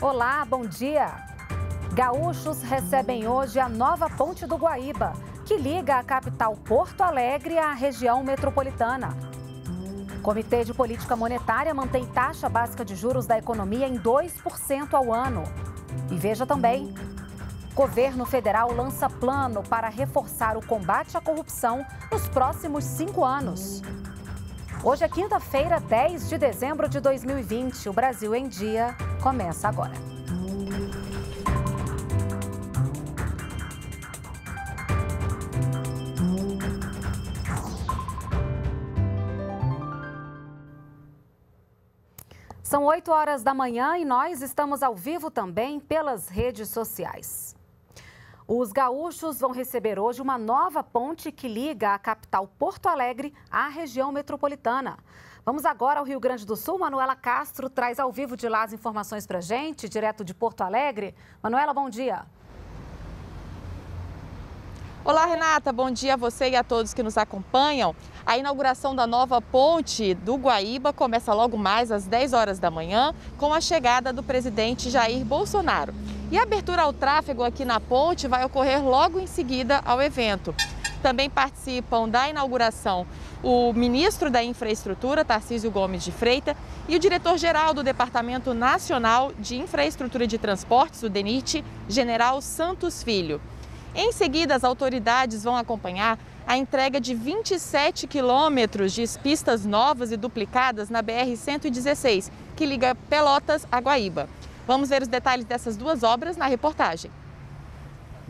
Olá, bom dia. Gaúchos recebem hoje a nova Ponte do Guaíba, que liga a capital Porto Alegre à região metropolitana. Comitê de Política Monetária mantém taxa básica de juros da economia em 2% ao ano. E veja também: governo federal lança plano para reforçar o combate à corrupção nos próximos cinco anos. Hoje é quinta-feira, 10 de dezembro de 2020. O Brasil em Dia começa agora. São 8 horas da manhã e nós estamos ao vivo também pelas redes sociais. Os gaúchos vão receber hoje uma nova ponte que liga a capital Porto Alegre à região metropolitana. Vamos agora ao Rio Grande do Sul. Manuela Castro traz ao vivo de lá as informações para gente, direto de Porto Alegre. Manuela, bom dia. Olá, Renata. Bom dia a você e a todos que nos acompanham. A inauguração da nova ponte do Guaíba começa logo mais às 10 horas da manhã, com a chegada do presidente Jair Bolsonaro. E a abertura ao tráfego aqui na ponte vai ocorrer logo em seguida ao evento. Também participam da inauguração o ministro da Infraestrutura, Tarcísio Gomes de Freitas, e o diretor-geral do Departamento Nacional de Infraestrutura de Transportes, o DENIT, General Santos Filho. Em seguida, as autoridades vão acompanhar a entrega de 27 quilômetros de pistas novas e duplicadas na BR-116, que liga Pelotas a Guaíba. Vamos ver os detalhes dessas duas obras na reportagem.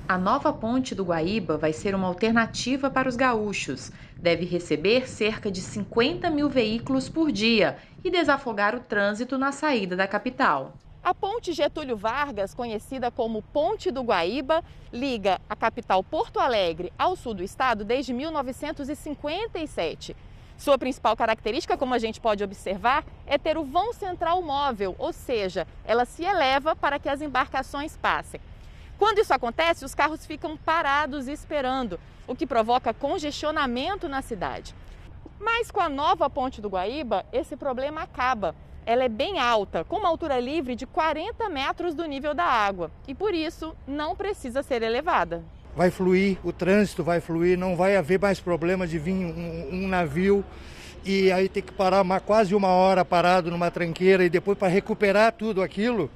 A nova ponte do Guaíba vai ser uma alternativa para os gaúchos. Deve receber cerca de 50 mil veículos por dia e desafogar o trânsito na saída da capital. A ponte Getúlio Vargas, conhecida como Ponte do Guaíba, liga a capital Porto Alegre ao sul do estado desde 1957. Sua principal característica, como a gente pode observar, é ter o vão central móvel, ou seja, ela se eleva para que as embarcações passem. Quando isso acontece, os carros ficam parados esperando, o que provoca congestionamento na cidade. Mas com a nova ponte do Guaíba, esse problema acaba. Ela é bem alta, com uma altura livre de 40 metros do nível da água e por isso não precisa ser elevada vai fluir, o trânsito vai fluir, não vai haver mais problema de vir um, um navio e aí ter que parar uma, quase uma hora parado numa tranqueira e depois para recuperar tudo aquilo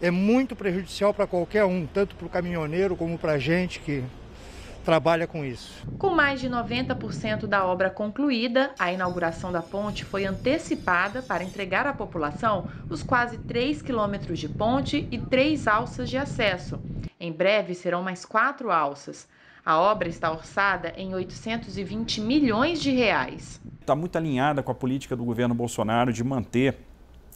é muito prejudicial para qualquer um, tanto para o caminhoneiro como para a gente que trabalha com isso. Com mais de 90% da obra concluída, a inauguração da ponte foi antecipada para entregar à população os quase 3 quilômetros de ponte e três alças de acesso. Em breve serão mais quatro alças. A obra está orçada em 820 milhões de reais. Está muito alinhada com a política do governo Bolsonaro de manter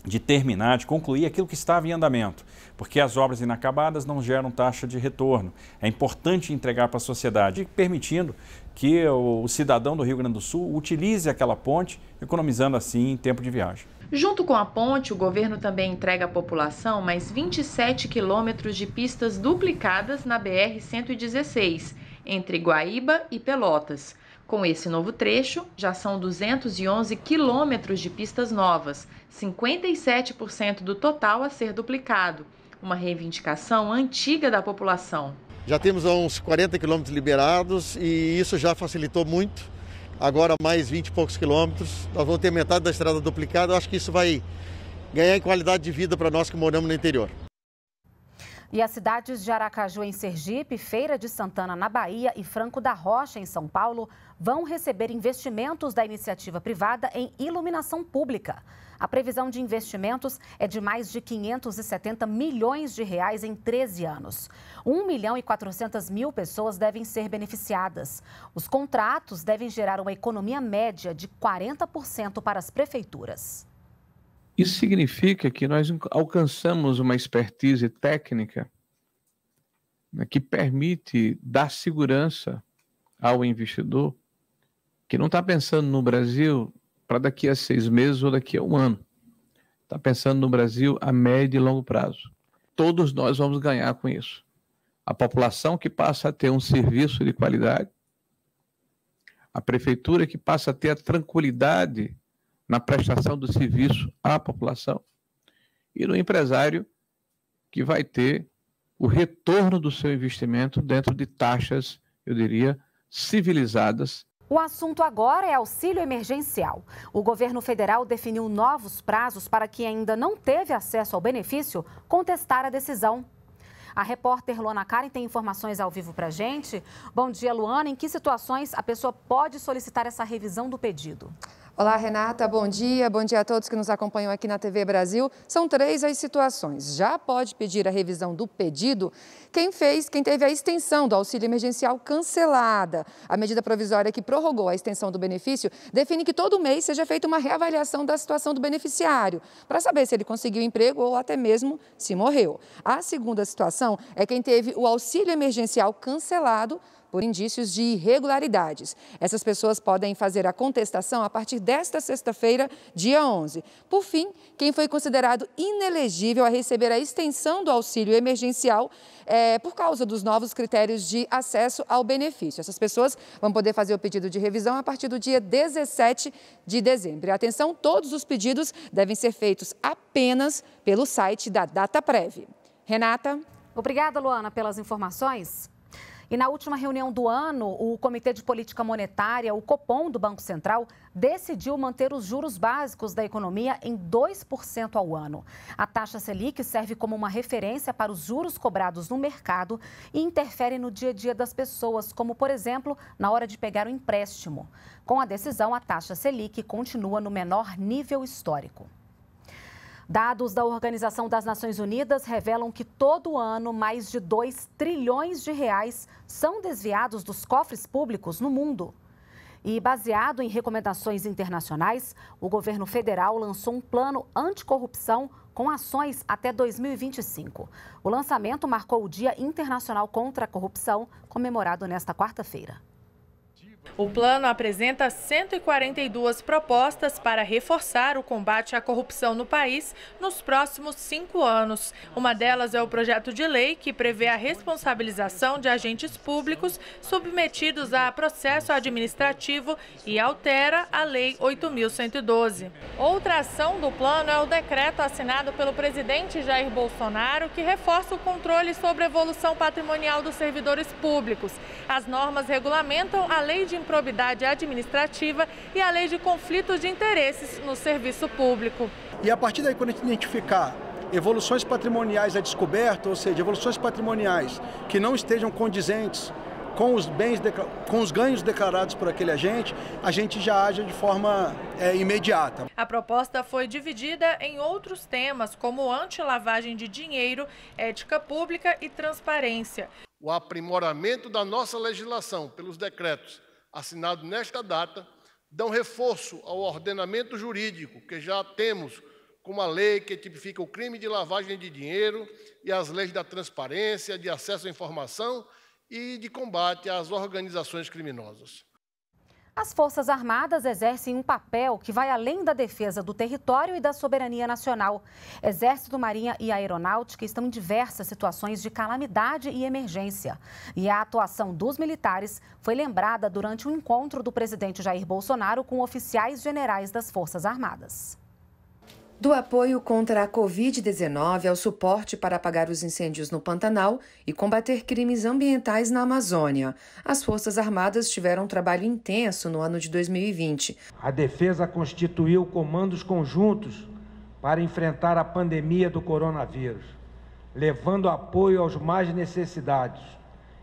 de terminar, de concluir aquilo que estava em andamento, porque as obras inacabadas não geram taxa de retorno. É importante entregar para a sociedade, permitindo que o cidadão do Rio Grande do Sul utilize aquela ponte, economizando assim tempo de viagem. Junto com a ponte, o governo também entrega à população mais 27 quilômetros de pistas duplicadas na BR-116, entre Guaíba e Pelotas. Com esse novo trecho, já são 211 quilômetros de pistas novas, 57% do total a ser duplicado, uma reivindicação antiga da população. Já temos uns 40 quilômetros liberados e isso já facilitou muito. Agora mais 20 e poucos quilômetros, nós vamos ter metade da estrada duplicada. Eu acho que isso vai ganhar em qualidade de vida para nós que moramos no interior. E as cidades de Aracaju, em Sergipe, Feira de Santana, na Bahia e Franco da Rocha, em São Paulo, vão receber investimentos da iniciativa privada em iluminação pública. A previsão de investimentos é de mais de 570 milhões de reais em 13 anos. 1 milhão e 400 mil pessoas devem ser beneficiadas. Os contratos devem gerar uma economia média de 40% para as prefeituras. Isso significa que nós alcançamos uma expertise técnica né, que permite dar segurança ao investidor que não está pensando no Brasil para daqui a seis meses ou daqui a um ano. Está pensando no Brasil a médio e longo prazo. Todos nós vamos ganhar com isso. A população que passa a ter um serviço de qualidade, a prefeitura que passa a ter a tranquilidade na prestação do serviço à população e no empresário que vai ter o retorno do seu investimento dentro de taxas, eu diria, civilizadas. O assunto agora é auxílio emergencial. O governo federal definiu novos prazos para quem ainda não teve acesso ao benefício contestar a decisão. A repórter Luana Karen tem informações ao vivo para gente. Bom dia, Luana. Em que situações a pessoa pode solicitar essa revisão do pedido? Olá, Renata, bom dia. Bom dia a todos que nos acompanham aqui na TV Brasil. São três as situações. Já pode pedir a revisão do pedido quem fez, quem teve a extensão do auxílio emergencial cancelada. A medida provisória que prorrogou a extensão do benefício define que todo mês seja feita uma reavaliação da situação do beneficiário, para saber se ele conseguiu emprego ou até mesmo se morreu. A segunda situação é quem teve o auxílio emergencial cancelado por indícios de irregularidades. Essas pessoas podem fazer a contestação a partir desta sexta-feira, dia 11. Por fim, quem foi considerado inelegível a receber a extensão do auxílio emergencial é, por causa dos novos critérios de acesso ao benefício. Essas pessoas vão poder fazer o pedido de revisão a partir do dia 17 de dezembro. E atenção, todos os pedidos devem ser feitos apenas pelo site da DataPrev. Renata? Obrigada, Luana, pelas informações. E na última reunião do ano, o Comitê de Política Monetária, o Copom do Banco Central, decidiu manter os juros básicos da economia em 2% ao ano. A taxa Selic serve como uma referência para os juros cobrados no mercado e interfere no dia a dia das pessoas, como, por exemplo, na hora de pegar o empréstimo. Com a decisão, a taxa Selic continua no menor nível histórico. Dados da Organização das Nações Unidas revelam que todo ano mais de 2 trilhões de reais são desviados dos cofres públicos no mundo. E baseado em recomendações internacionais, o governo federal lançou um plano anticorrupção com ações até 2025. O lançamento marcou o Dia Internacional contra a Corrupção, comemorado nesta quarta-feira. O plano apresenta 142 propostas para reforçar o combate à corrupção no país nos próximos cinco anos. Uma delas é o projeto de lei que prevê a responsabilização de agentes públicos submetidos a processo administrativo e altera a Lei 8.112. Outra ação do plano é o decreto assinado pelo presidente Jair Bolsonaro que reforça o controle sobre a evolução patrimonial dos servidores públicos. As normas regulamentam a lei de de improbidade administrativa e a lei de conflitos de interesses no serviço público. E a partir daí, quando a gente identificar evoluções patrimoniais a descoberto, ou seja, evoluções patrimoniais que não estejam condizentes com os bens, com os ganhos declarados por aquele agente, a gente já age de forma é, imediata. A proposta foi dividida em outros temas, como anti-lavagem de dinheiro, ética pública e transparência. O aprimoramento da nossa legislação pelos decretos assinado nesta data, dão reforço ao ordenamento jurídico que já temos como a lei que tipifica o crime de lavagem de dinheiro e as leis da transparência, de acesso à informação e de combate às organizações criminosas. As Forças Armadas exercem um papel que vai além da defesa do território e da soberania nacional. Exército, Marinha e Aeronáutica estão em diversas situações de calamidade e emergência. E a atuação dos militares foi lembrada durante o encontro do presidente Jair Bolsonaro com oficiais generais das Forças Armadas. Do apoio contra a Covid-19 ao suporte para apagar os incêndios no Pantanal e combater crimes ambientais na Amazônia, as Forças Armadas tiveram um trabalho intenso no ano de 2020. A defesa constituiu comandos conjuntos para enfrentar a pandemia do coronavírus, levando apoio aos mais necessitados,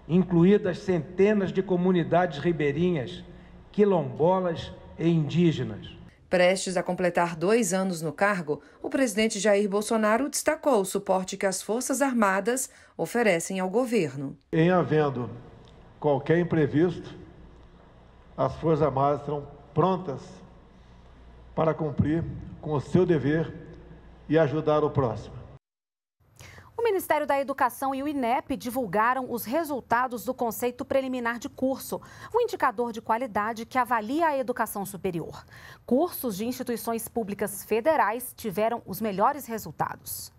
incluídas centenas de comunidades ribeirinhas, quilombolas e indígenas. Prestes a completar dois anos no cargo, o presidente Jair Bolsonaro destacou o suporte que as Forças Armadas oferecem ao governo. Em havendo qualquer imprevisto, as Forças Armadas estão prontas para cumprir com o seu dever e ajudar o próximo. Ministério da Educação e o INEP divulgaram os resultados do conceito preliminar de curso, um indicador de qualidade que avalia a educação superior. Cursos de instituições públicas federais tiveram os melhores resultados.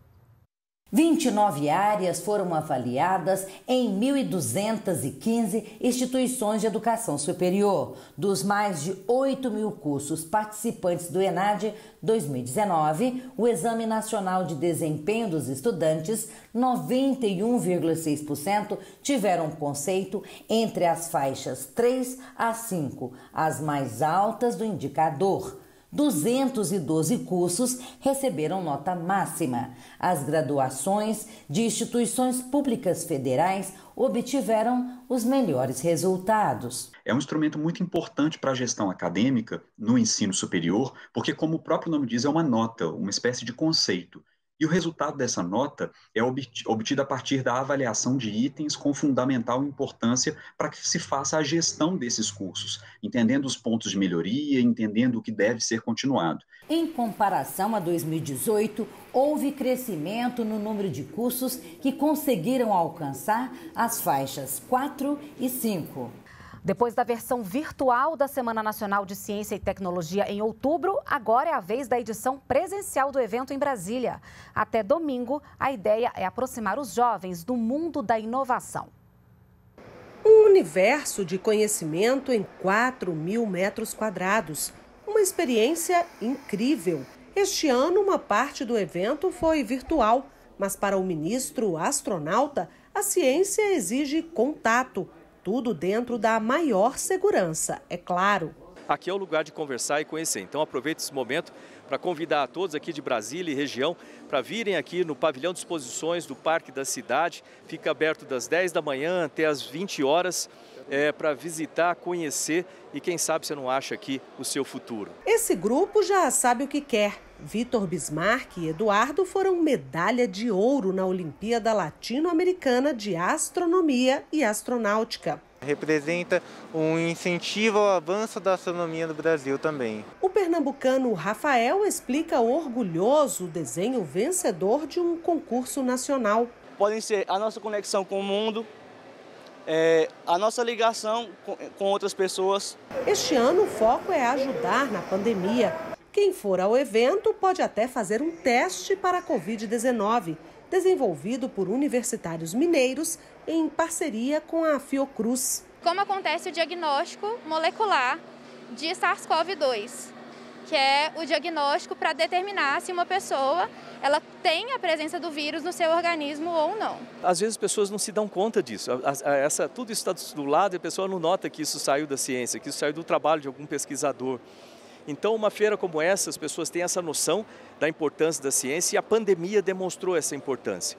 29 áreas foram avaliadas em 1.215 instituições de educação superior. Dos mais de 8 mil cursos participantes do ENAD 2019, o Exame Nacional de Desempenho dos Estudantes, 91,6% tiveram conceito entre as faixas 3 a 5, as mais altas do indicador. 212 cursos receberam nota máxima. As graduações de instituições públicas federais obtiveram os melhores resultados. É um instrumento muito importante para a gestão acadêmica no ensino superior, porque, como o próprio nome diz, é uma nota, uma espécie de conceito. E o resultado dessa nota é obtido a partir da avaliação de itens com fundamental importância para que se faça a gestão desses cursos, entendendo os pontos de melhoria, entendendo o que deve ser continuado. Em comparação a 2018, houve crescimento no número de cursos que conseguiram alcançar as faixas 4 e 5. Depois da versão virtual da Semana Nacional de Ciência e Tecnologia em outubro, agora é a vez da edição presencial do evento em Brasília. Até domingo, a ideia é aproximar os jovens do mundo da inovação. Um universo de conhecimento em 4 mil metros quadrados. Uma experiência incrível. Este ano, uma parte do evento foi virtual, mas para o ministro astronauta, a ciência exige contato tudo dentro da maior segurança, é claro. Aqui é o lugar de conversar e conhecer. Então aproveito esse momento para convidar a todos aqui de Brasília e região para virem aqui no pavilhão de exposições do Parque da Cidade. Fica aberto das 10 da manhã até as 20 horas é, para visitar, conhecer e quem sabe você não acha aqui o seu futuro. Esse grupo já sabe o que quer. Vitor Bismarck e Eduardo foram medalha de ouro na Olimpíada Latino-Americana de Astronomia e Astronáutica. Representa um incentivo ao avanço da astronomia no Brasil também. O pernambucano Rafael explica orgulhoso o desenho vencedor de um concurso nacional. Podem ser a nossa conexão com o mundo, é, a nossa ligação com, com outras pessoas. Este ano o foco é ajudar na pandemia. Quem for ao evento pode até fazer um teste para a Covid-19, desenvolvido por universitários mineiros em parceria com a Fiocruz. Como acontece o diagnóstico molecular de SARS-CoV-2? que é o diagnóstico para determinar se uma pessoa ela tem a presença do vírus no seu organismo ou não. Às vezes as pessoas não se dão conta disso. Essa, tudo isso está do lado e a pessoa não nota que isso saiu da ciência, que isso saiu do trabalho de algum pesquisador. Então, uma feira como essa, as pessoas têm essa noção da importância da ciência e a pandemia demonstrou essa importância.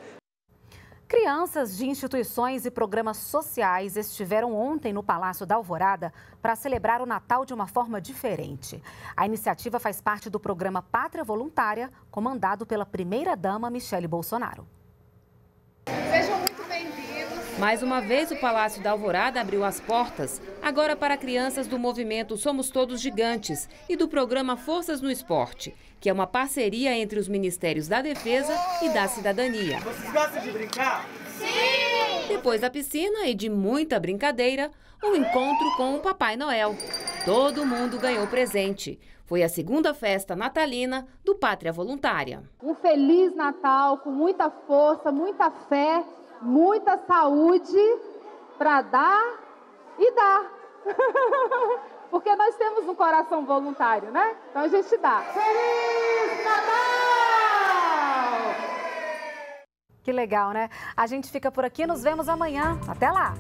Crianças de instituições e programas sociais estiveram ontem no Palácio da Alvorada para celebrar o Natal de uma forma diferente. A iniciativa faz parte do programa Pátria Voluntária, comandado pela primeira-dama Michele Bolsonaro. Mais uma vez, o Palácio da Alvorada abriu as portas, agora para crianças do movimento Somos Todos Gigantes e do programa Forças no Esporte que é uma parceria entre os Ministérios da Defesa e da Cidadania. Vocês gostam de brincar? Sim! Depois da piscina e de muita brincadeira, um encontro com o Papai Noel. Todo mundo ganhou presente. Foi a segunda festa natalina do Pátria Voluntária. Um feliz Natal com muita força, muita fé, muita saúde para dar e dar. Porque nós temos um coração voluntário, né? Então a gente dá. Feliz Natal! Que legal, né? A gente fica por aqui, nos vemos amanhã. Até lá!